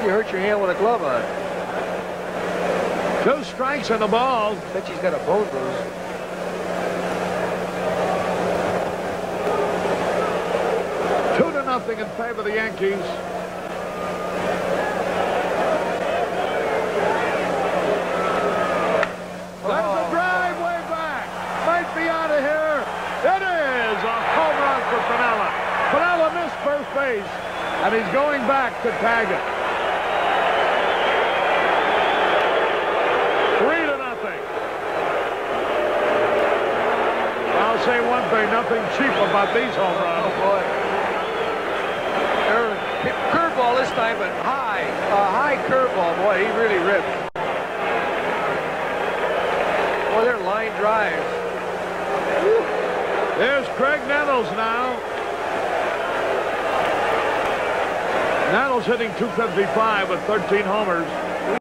can you hurt your hand with a glove on? Two strikes on the ball. Bet she's got a bone bruise. Two to nothing in favor of the Yankees. There's a drive way back. Might be out of here. It is a home run for Piniella. Piniella missed first base, and he's going back to tag it. Three to nothing. Say one thing, nothing cheap about these home runs. Oh, boy. Curveball this time, but high. A high curveball. Boy, he really ripped. Boy, they're line drives. There's Graig Nettles now. Nettles hitting 255 with 13 homers.